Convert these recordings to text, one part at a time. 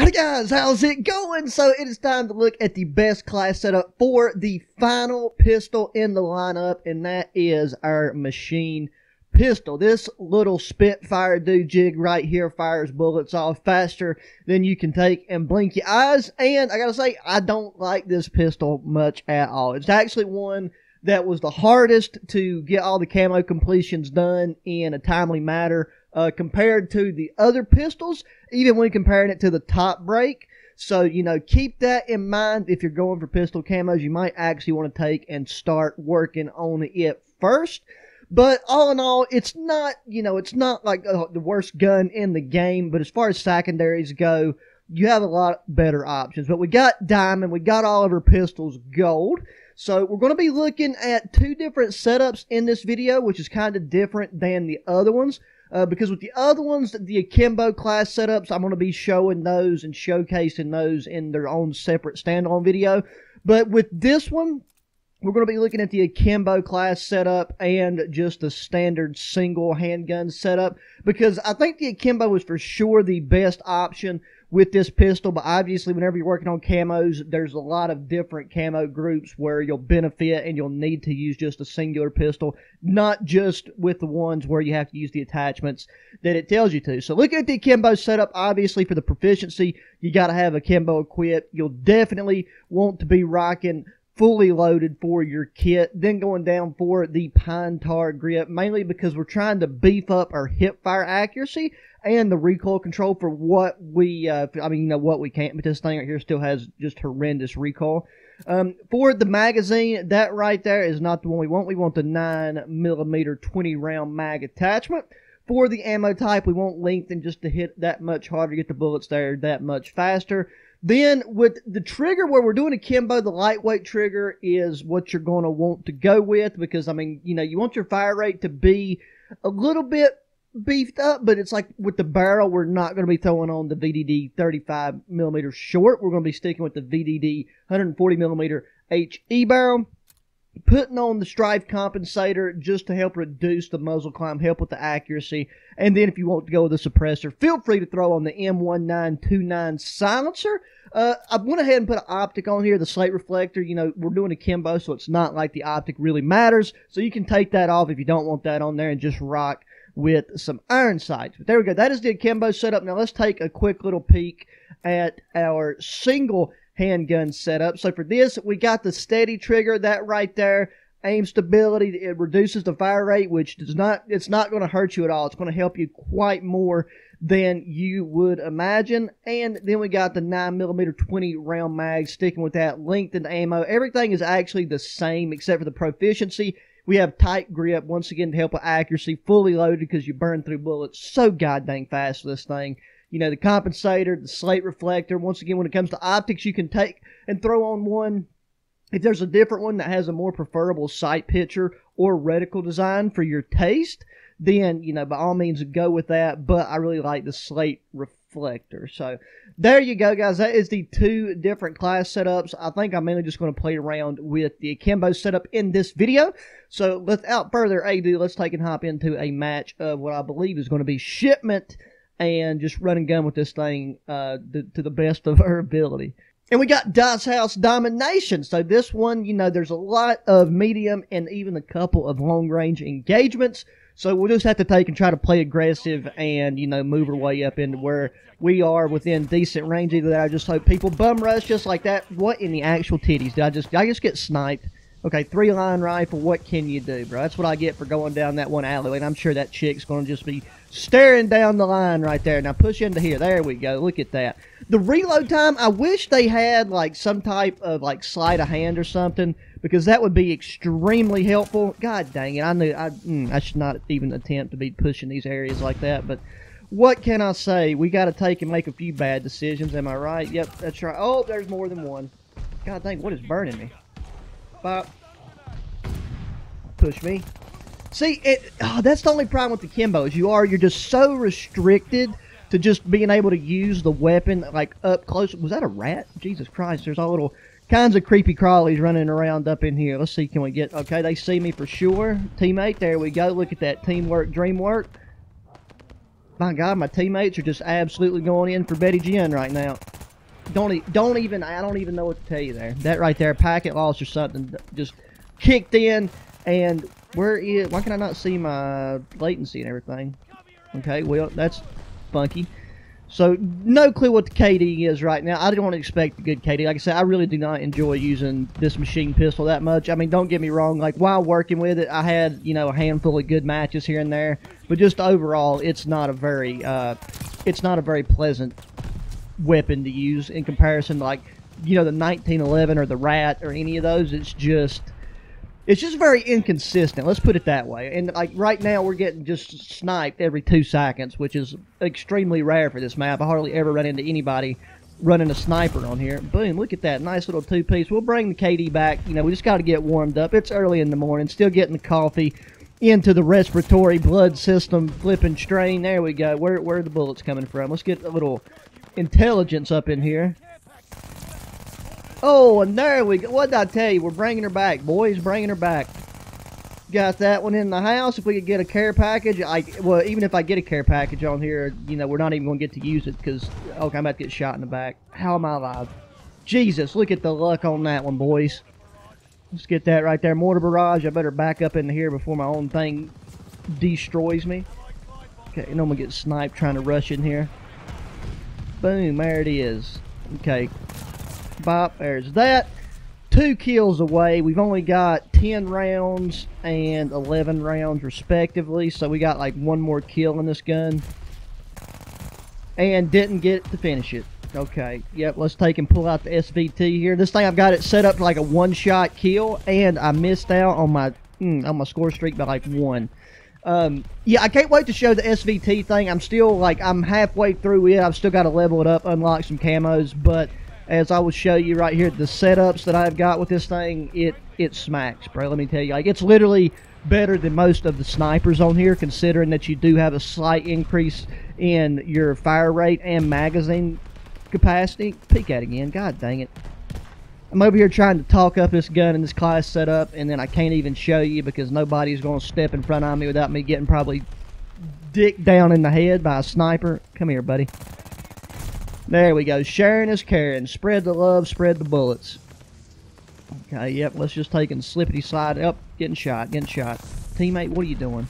Hey guys, how's it going? So it is time to look at the best class setup for the final pistol in the lineup, and that is our machine pistol. This little Spitfire do jig right here fires bullets off faster than you can take and blink your eyes. And I gotta say, I don't like this pistol much at all. It's actually one that was the hardest to get all the camo completions done in a timely manner uh, compared to the other pistols, even when comparing it to the top break. So, you know, keep that in mind if you're going for pistol camos. You might actually want to take and start working on it first. But all in all, it's not, you know, it's not like uh, the worst gun in the game. But as far as secondaries go, you have a lot better options. But we got diamond, we got all of our pistols gold. So we're going to be looking at two different setups in this video, which is kind of different than the other ones. Uh, because with the other ones, the Akimbo class setups, I'm going to be showing those and showcasing those in their own separate standalone video. But with this one, we're going to be looking at the Akimbo class setup and just the standard single handgun setup because I think the Akimbo is for sure the best option with this pistol, but obviously whenever you're working on camos, there's a lot of different camo groups where you'll benefit and you'll need to use just a singular pistol, not just with the ones where you have to use the attachments that it tells you to. So look at the akimbo setup. Obviously for the proficiency, you got to have a akimbo equipped. You'll definitely want to be rocking fully loaded for your kit. Then going down for the pine tar grip, mainly because we're trying to beef up our hip fire accuracy and the recoil control for what we, uh, I mean, you know, what we can't, but this thing right here still has just horrendous recoil. Um, for the magazine, that right there is not the one we want. We want the 9 millimeter 20 round mag attachment. For the ammo type, we want lengthen just to hit that much harder, get the bullets there that much faster. Then with the trigger where we're doing akimbo, the lightweight trigger is what you're going to want to go with because I mean, you know, you want your fire rate to be a little bit beefed up, but it's like with the barrel, we're not going to be throwing on the VDD 35 millimeter short. We're going to be sticking with the VDD 140 millimeter HE barrel. Putting on the strife compensator just to help reduce the muzzle climb, help with the accuracy. And then if you want to go with a suppressor, feel free to throw on the M1929 silencer. Uh, I went ahead and put an optic on here, the slate reflector. You know, we're doing akimbo, so it's not like the optic really matters. So you can take that off if you don't want that on there and just rock with some iron sights. But there we go. That is the akimbo setup. Now let's take a quick little peek at our single handgun setup. So for this, we got the steady trigger, that right there. Aim stability, it reduces the fire rate, which does not, it's not going to hurt you at all. It's going to help you quite more than you would imagine. And then we got the 9mm 20 round mag, sticking with that lengthened ammo. Everything is actually the same except for the proficiency we have tight grip, once again, to help with accuracy, fully loaded because you burn through bullets so goddamn fast with this thing. You know, the compensator, the slate reflector. Once again, when it comes to optics, you can take and throw on one. If there's a different one that has a more preferable sight picture or reticle design for your taste, then, you know, by all means go with that. But I really like the slate reflector. So there you go, guys. That is the two different class setups. I think I'm mainly just going to play around with the akimbo setup in this video. So without further ado, let's take and hop into a match of what I believe is going to be shipment and just run and gun with this thing uh, to, to the best of our ability. And we got Das Haus Domination. So this one, you know, there's a lot of medium and even a couple of long range engagements. So we'll just have to take and try to play aggressive and, you know, move our way up into where we are within decent range. Either that I just hope people bum rush just like that. What in the actual titties? Did I just, did I just get sniped? Okay, three line rifle. What can you do, bro? That's what I get for going down that one alleyway. And I'm sure that chick's going to just be staring down the line right there. Now push into here. There we go. Look at that. The reload time. I wish they had like some type of like sleight of hand or something because that would be extremely helpful. God dang it! I knew I, mm, I should not even attempt to be pushing these areas like that. But what can I say? We got to take and make a few bad decisions. Am I right? Yep, that's right. Oh, there's more than one. God dang, what is burning me? Bop. Push me. See, it. Oh, that's the only problem with the Kimbos. You are you're just so restricted to just being able to use the weapon like up close. Was that a rat? Jesus Christ! There's all little kinds of creepy crawlies running around up in here. Let's see, can we get, okay, they see me for sure. Teammate, there we go. Look at that teamwork, dream work. My God, my teammates are just absolutely going in for Betty Jean right now. Don't e- don't even I don't even know what to tell you there. That right there, packet loss or something, just kicked in. And where is? Why can I not see my latency and everything? Okay, well that's funky. So no clue what the KD is right now. I don't want to expect a good KD. Like I said, I really do not enjoy using this machine pistol that much. I mean, don't get me wrong. Like while working with it, I had you know a handful of good matches here and there, but just overall, it's not a very uh, it's not a very pleasant weapon to use in comparison to like you know the 1911 or the RATT or any of those. It's just it's just very inconsistent. Let's put it that way. And like right now, we're getting just sniped every two seconds, which is extremely rare for this map. I hardly ever run into anybody running a sniper on here. Boom! Look at that nice little two piece. We'll bring the KD back. You know, we just got to get warmed up. It's early in the morning. Still getting the coffee into the respiratory blood system flipping strain. There we go. Where where are the bullets coming from? Let's get a little intelligence up in here. Oh, and there we go. What did I tell you? We're bringing her back, boys. Bringing her back. Got that one in the house. If we could get a care package, I well, even if I get a care package on here, you know, we're not even going to get to use it because okay, I'm about to get shot in the back. How am I alive? Jesus, look at the luck on that one, boys. Let's get that right there. Mortar barrage. I better back up into here before my own thing destroys me. Okay, and I'm gonna get sniped trying to rush in here. Boom, there it is. Okay, Bop, there's that. Two kills away. We've only got 10 rounds and 11 rounds respectively, so we got like one more kill in this gun. And didn't get to finish it. Okay, yep, let's take and pull out the SVT here. This thing, I've got it set up like a one-shot kill, and I missed out on my mm, on my score streak by like one. Um, yeah, I can't wait to show the SVT thing. I'm still like I'm halfway through it. I've still got to level it up, unlock some camos, but as I will show you right here, the setups that I've got with this thing, it it smacks, bro. Let me tell you, like it's literally better than most of the snipers on here, considering that you do have a slight increase in your fire rate and magazine capacity. Peek at again, god dang it. I'm over here trying to talk up this gun and this class setup, and then I can't even show you because nobody's going to step in front of me without me getting probably dick down in the head by a sniper. Come here, buddy. There we go. Sharing is caring. Spread the love, spread the bullets. Okay, yep, let's just take and slippity slide up. Getting shot, getting shot. Teammate, what are you doing?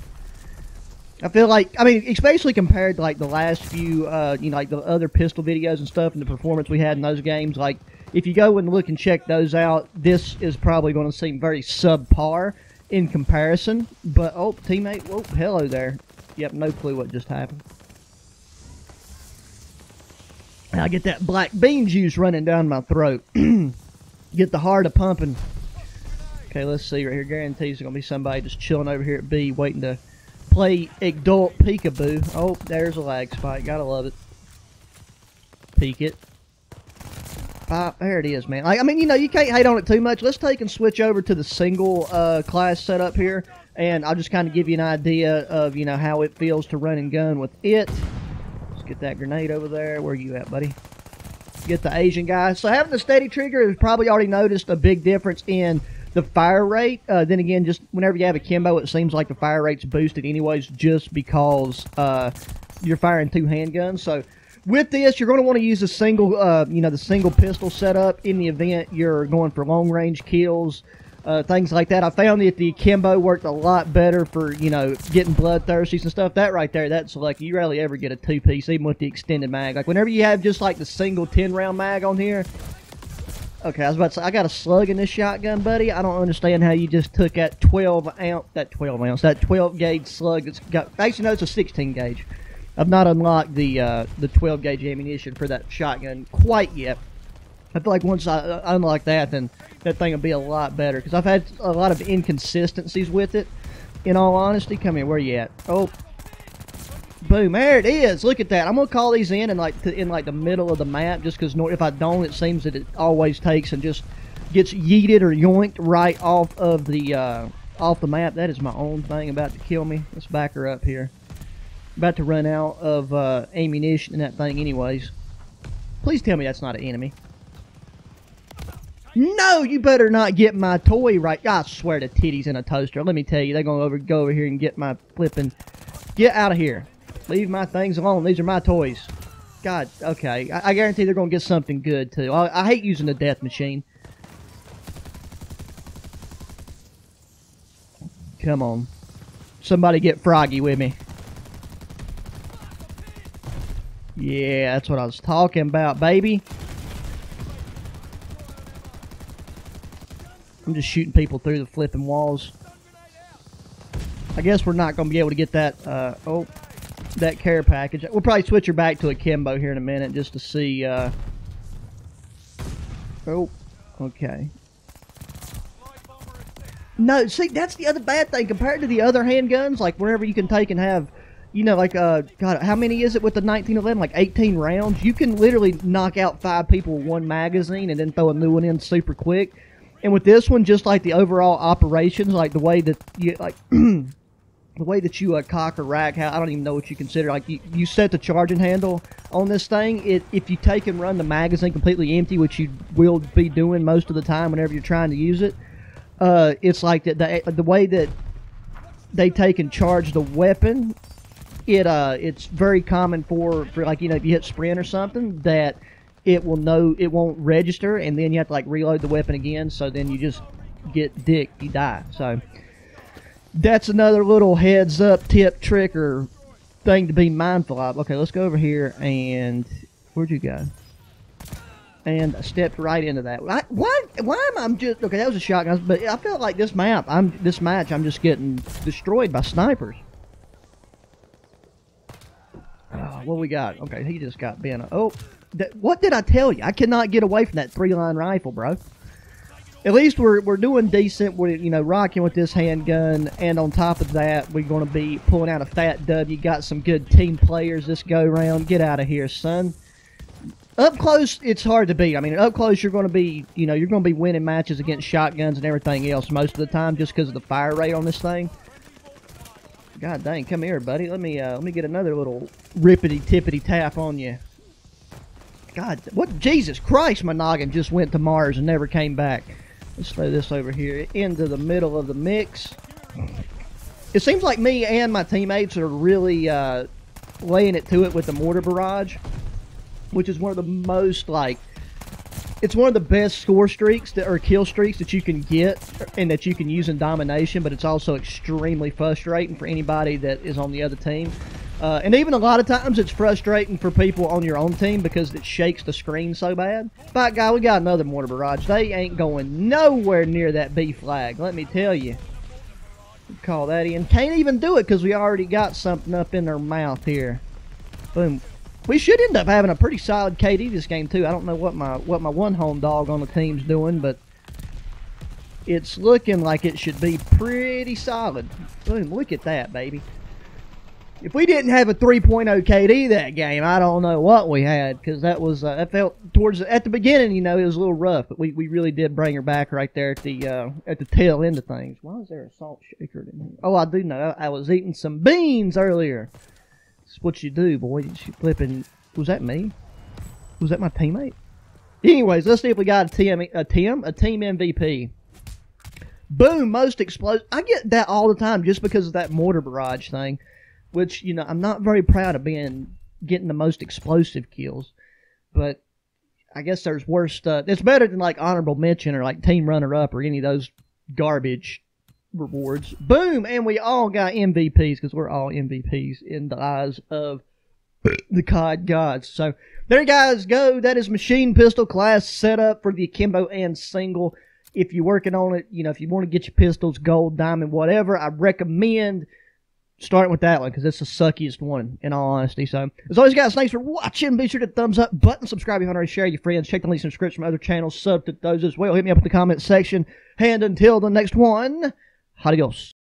I feel like, I mean, especially compared to like the last few, uh, you know, like the other pistol videos and stuff and the performance we had in those games, like, if you go and look and check those out, this is probably going to seem very subpar in comparison. But, oh, teammate, whoa, hello there. Yep, no clue what just happened. I get that black bean juice running down my throat. get the heart a pumping. Okay, let's see right here. Guarantees there's gonna be somebody just chilling over here at B, waiting to play adult peekaboo. Oh, there's a lag spike. Gotta love it. Peek it. Ah, there it is, man. Like, I mean, you know, you can't hate on it too much. Let's take and switch over to the single uh, class setup here, and I'll just kind of give you an idea of, you know, how it feels to run and gun with it. Let's get that grenade over there. Where you at, buddy? Get the Asian guy. So having the steady trigger has probably already noticed a big difference in the fire rate. Uh, then again, just whenever you have akimbo, it seems like the fire rate's boosted anyways, just because uh, you're firing two handguns. So with this, you're going to want to use a single, uh, you know, the single pistol setup in the event you're going for long range kills uh, things like that. I found that the Kimbo worked a lot better for, you know, getting bloodthirsties and stuff. That right there, that's like, you rarely ever get a two piece, even with the extended mag. Like, whenever you have just like the single 10 round mag on here. Okay, I was about to say, I got a slug in this shotgun, buddy. I don't understand how you just took that 12 ounce, that 12 ounce, that 12 gauge slug that's got, actually, no, it's a 16 gauge. I've not unlocked the uh, the 12 gauge ammunition for that shotgun quite yet. I feel like once I unlock that, then that thing will be a lot better. Because I've had a lot of inconsistencies with it. In all honesty, come here. Where you at? Oh, boom! There it is. Look at that. I'm gonna call these in and like to, in like the middle of the map, just because if I don't, it seems that it always takes and just gets yeeted or yoinked right off of the uh, off the map. That is my own thing about to kill me. Let's back her up here. About to run out of uh, ammunition in that thing, anyways. Please tell me that's not an enemy. No, you better not get my toy right. I swear to titties in a toaster. Let me tell you, they're going to over, go over here and get my flipping. Get out of here. Leave my things alone. These are my toys. God, okay. I, I guarantee they're going to get something good, too. I, I hate using the death machine. Come on. Somebody get froggy with me. Yeah, that's what I was talking about, baby. I'm just shooting people through the flipping walls. I guess we're not going to be able to get that, uh, oh, that care package. We'll probably switch her back to akimbo here in a minute just to see, uh, oh, okay. No, see, that's the other bad thing compared to the other handguns. Like wherever you can take and have, you know, like uh, God, how many is it with the 1911? Like 18 rounds. You can literally knock out five people with one magazine and then throw a new one in super quick. And with this one, just like the overall operations, like the way that you like. the way that you uh, cock or rack, how I don't even know what you consider. Like you, you set the charging handle on this thing. It, if you take and run the magazine completely empty, which you will be doing most of the time whenever you're trying to use it, uh, it's like the, the the way that they take and charge the weapon. It uh, it's very common for for like you know if you hit sprint or something that it will know it won't register and then you have to like reload the weapon again. So then you just get dick, you die. So that's another little heads up tip trick or thing to be mindful of. Okay, let's go over here and where'd you go? and I stepped right into that. Why? Why, why am I just okay? That was a shotgun, but I felt like this map, I'm this match, I'm just getting destroyed by snipers. Oh, what we got? Okay, he just got bent. Oh, that, what did I tell you? I cannot get away from that three line rifle, bro. At least we're we're doing decent. We're you know rocking with this handgun, and on top of that, we're going to be pulling out a fat W. Got some good team players this go round. Get out of here, son up close, it's hard to beat. I mean, up close, you're going to be, you know, you're going to be winning matches against shotguns and everything else most of the time, just because of the fire rate on this thing. God dang, come here, buddy. Let me, uh, let me get another little rippity tippity tap on you. God, what? Jesus Christ, my noggin just went to Mars and never came back. Let's throw this over here into the middle of the mix. It seems like me and my teammates are really uh, laying it to it with the mortar barrage which is one of the most like it's one of the best score streaks that, or kill streaks that you can get and that you can use in domination, but it's also extremely frustrating for anybody that is on the other team. Uh, and even a lot of times it's frustrating for people on your own team because it shakes the screen so bad. But guy, we got another mortar barrage. They ain't going nowhere near that B flag, let me tell you. Call that in. Can't even do it because we already got something up in their mouth here. Boom. We should end up having a pretty solid KD this game too. I don't know what my what my one home dog on the team's doing, but it's looking like it should be pretty solid. Boom, look at that, baby. If we didn't have a 3.0 KD that game, I don't know what we had because that was uh, that felt towards at the beginning, you know, it was a little rough, but we, we really did bring her back right there at the uh, at the tail end of things. Why is there a salt shaker in here? Oh, I do know. I was eating some beans earlier. It's what you do, boy. You flipping. Was that me? Was that my teammate? Anyways, let's see if we got a team, a team, a team MVP. Boom, most explosive. I get that all the time just because of that mortar barrage thing, which you know I'm not very proud of being getting the most explosive kills, but I guess there's worse. Uh, it's better than like honorable mention or like team runner up or any of those garbage rewards. Boom! And we all got MVPs because we're all MVPs in the eyes of the COD gods. So there you guys go. That is machine pistol class setup for the akimbo and single. If you're working on it, you know, if you want to get your pistols gold, diamond, whatever, I recommend starting with that one because it's the suckiest one in all honesty. So as always, guys, thanks for watching. Be sure to thumbs up button, subscribe if you want to share your friends, check the links and scripts from other channels, sub to those as well. Hit me up in the comment section. And until the next one. Adiós.